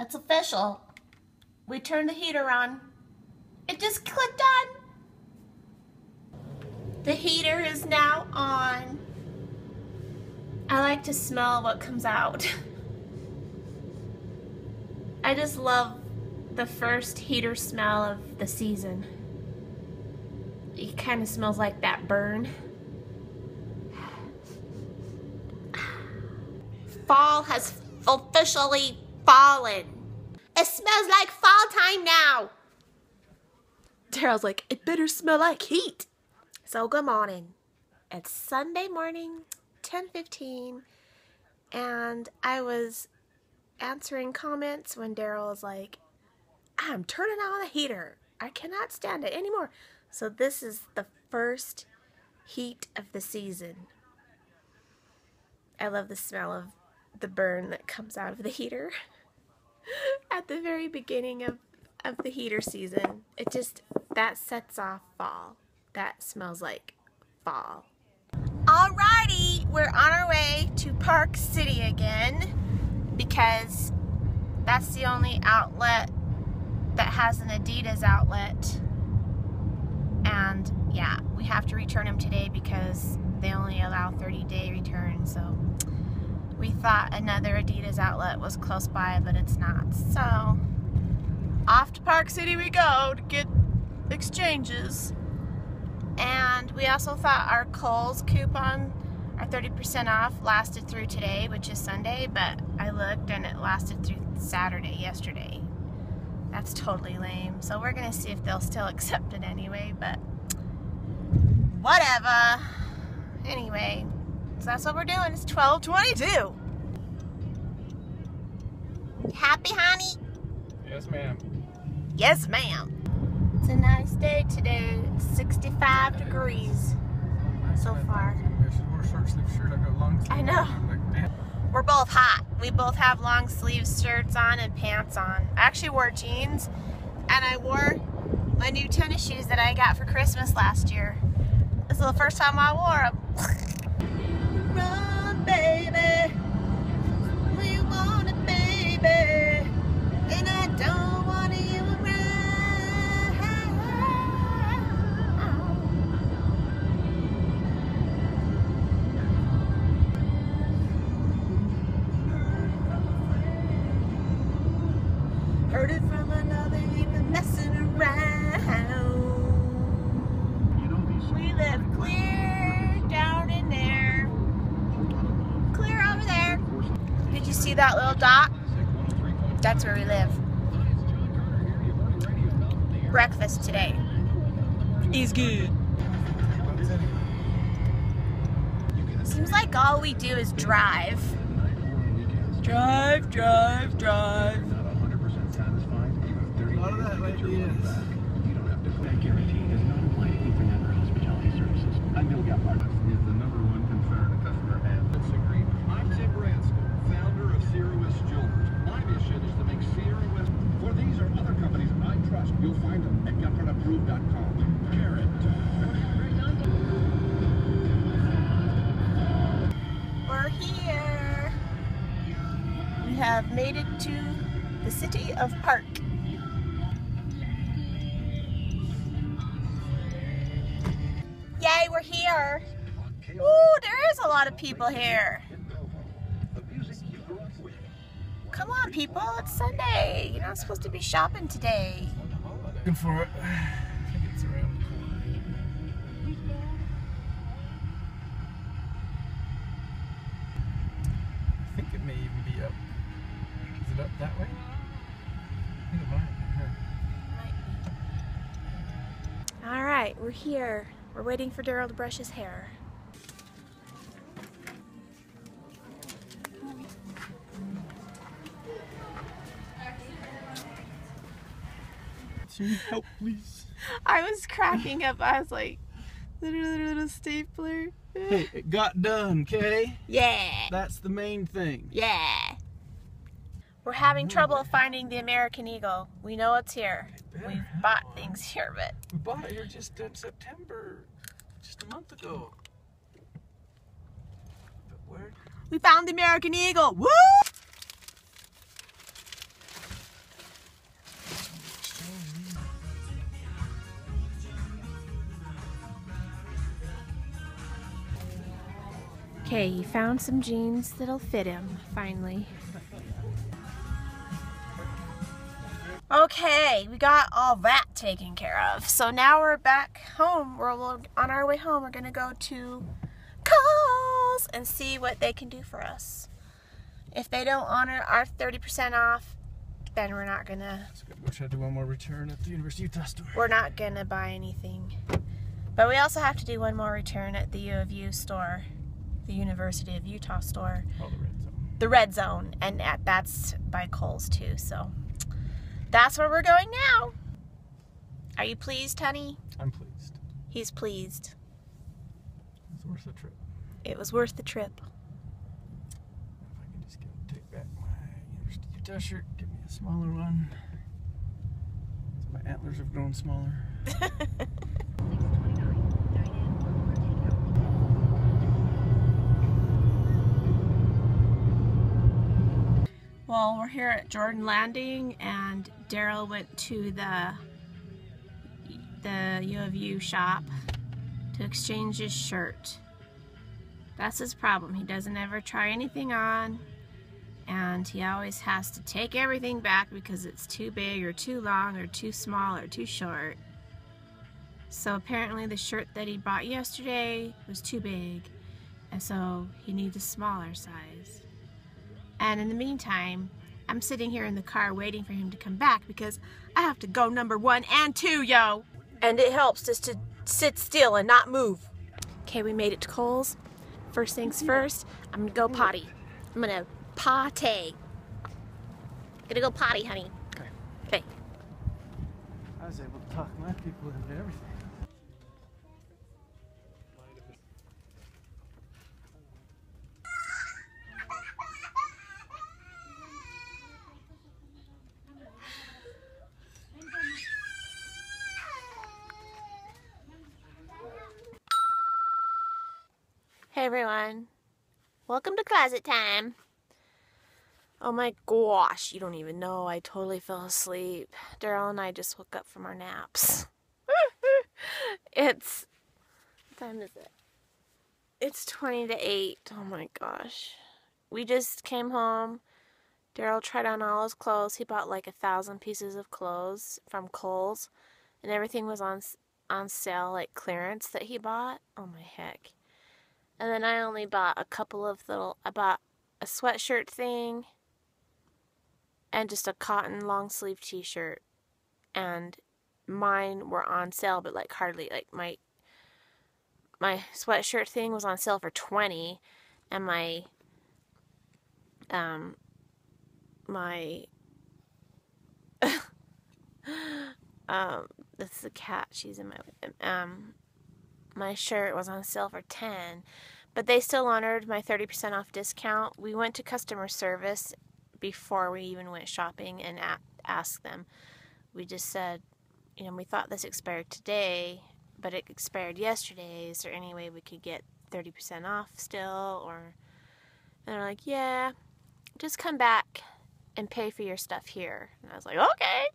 It's official. We turned the heater on. It just clicked on. The heater is now on. I like to smell what comes out. I just love the first heater smell of the season. It kind of smells like that burn. Fall has officially fallen. It smells like fall time now. Daryl's like, it better smell like heat. So good morning. It's Sunday morning, 10:15, and I was answering comments when Daryl was like, I'm turning on the heater. I cannot stand it anymore. So this is the first heat of the season. I love the smell of the burn that comes out of the heater at the very beginning of, of the heater season. It just, that sets off fall. That smells like fall. Alrighty, we're on our way to Park City again because that's the only outlet that has an Adidas outlet. And yeah, we have to return them today because they only allow 30 day return. So we thought another Adidas outlet was close by, but it's not. So off to Park City we go to get exchanges. And we also thought our Kohl's coupon, our 30% off, lasted through today, which is Sunday, but I looked and it lasted through Saturday, yesterday. That's totally lame. So we're gonna see if they'll still accept it anyway, but whatever. Anyway, so that's what we're doing. It's 1222. Happy, honey? Yes, ma'am. Yes, ma'am. It's a nice day today. It's 65 degrees so far. I should wear a short sleeve shirt. I got long sleeve. I know. We're both hot. We both have long sleeve shirts on and pants on. I actually wore jeans and I wore my new tennis shoes that I got for Christmas last year. This is the first time I wore them. Baby. We want it, baby. And I don't That's where we live. Breakfast today is good. Seems like all we do is drive. Drive, drive, drive. A lot of that might be it. That guarantee does not apply to Ethernet or hospitality services. I'm Bill Gephardt. is the number one concern a customer has. This agreement. I'm Tim Branscombe, founder of Sierra West Jewelers. My mission is to make Sierra West. For these or other companies I trust, you'll find them at GephardtApproved.com. Carrot. We're here. We have made it to the city of Park. Yay, we're here. Ooh, there is a lot of people here. Come on, people, it's Sunday. You're not supposed to be shopping today. Looking for it. That way? I think it might. Huh. All right, we're here. We're waiting for Daryl to brush his hair. Can you help, please? I was cracking up. I was like, little, little, little stapler. Hey, it got done, okay? Yeah. That's the main thing. Yeah. We're having trouble finding the American Eagle. We know it's here. We've bought things here, but. We bought it here just in September, just a month ago. But where? We found the American Eagle! Woo! Okay, he found some jeans that'll fit him, finally. Okay, we got all that taken care of. So now we're back home. We're on our way home. We're gonna go to Kohl's and see what they can do for us. If they don't honor our 30% off, then we're not gonna So we go try to do one more return at the University of Utah store. we're not gonna buy anything. But we also have to do one more return at the U of U store, the University of Utah store, Oh, the red zone. the Red Zone, and at, that's by Kohl's too. So that's where we're going now. Are you pleased, honey? I'm pleased. He's pleased. It's worth the trip. It was worth the trip. If I can just get, take back my University of Utah shirt, give me a smaller one. So my antlers have grown smaller. Well, we're here at Jordan Landing, and Daryl went to the the U of U shop to exchange his shirt. That's his problem. He doesn't ever try anything on, and he always has to take everything back because it's too big or too long or too small or too short. So apparently, the shirt that he bought yesterday was too big, and so he needs a smaller size. And in the meantime, I'm sitting here in the car waiting for him to come back because I have to go number one and two, yo. And it helps just to sit still and not move. Okay, we made it to Kohl's. First things first, I'm gonna go potty. I'm gonna potty. Gonna go potty, honey. Okay. Okay. I was able to talk my people into everything. Hey everyone. Welcome to closet time. Oh my gosh, you don't even know. I totally fell asleep. Daryl and I just woke up from our naps. it's what time is it? It's 20 to 8. Oh my gosh. We just came home. Daryl tried on all his clothes. He bought like a thousand pieces of clothes from Kohl's, and everything was on on sale, like clearance that he bought. Oh my heck. And then I only bought a couple of little. I bought a sweatshirt thing and just a cotton long sleeve t shirt. And mine were on sale, but like hardly. Like my my sweatshirt thing was on sale for 20 and my um my um this is a cat she's in my um my shirt was on sale for 10 but they still honored my 30% off discount. We went to customer service before we even went shopping and asked them. We just said you know we thought this expired today but it expired yesterday. Is there any way we could get 30% off still? Or and they're like yeah just come back and pay for your stuff here. And i was like okay.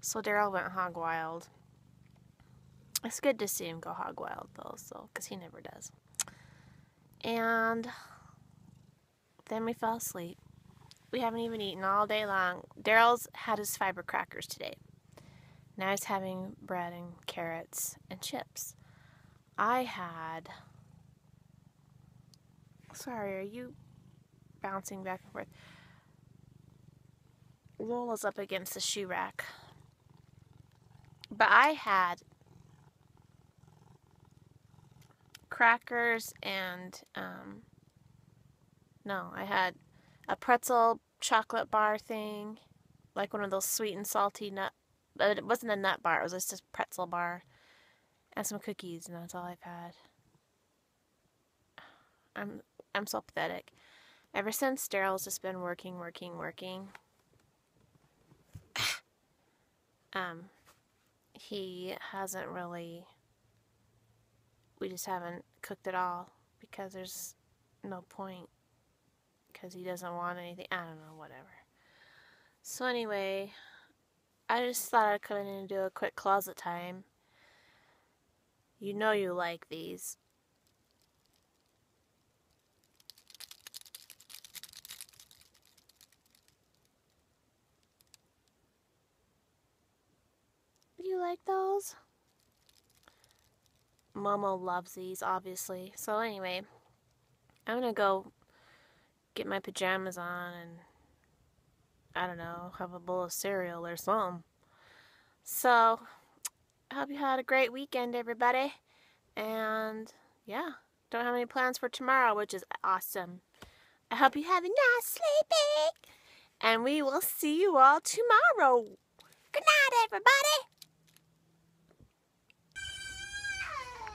So daryl went hog wild it's good to see him go hog wild though, so because he never does. And then we fell asleep. We haven't even eaten all day long. Daryl's had his fiber crackers today. Now he's having bread and carrots and chips. I had. Sorry, are you bouncing back and forth? Lola's up against the shoe rack. But I had crackers and um, no, I had a pretzel chocolate bar thing, like one of those sweet and salty nut. But it wasn't a nut bar; it was just a pretzel bar, and some cookies, and that's all I've had. I'm I'm so pathetic. Ever since Daryl's just been working, working, working. um, he hasn't really we just haven't cooked at all because there's no point because he doesn't want anything. I don't know, whatever. So anyway, I just thought I'd come in and do a quick closet time. You know you like these. You like those? Momo loves these, obviously. So anyway, I'm gonna go get my pajamas on and I don't know, have a bowl of cereal or something. So, I hope you had a great weekend, everybody. And yeah, don't have any plans for tomorrow, which is awesome. I hope you have a nice sleeping. And we will see you all tomorrow. Good night, everybody.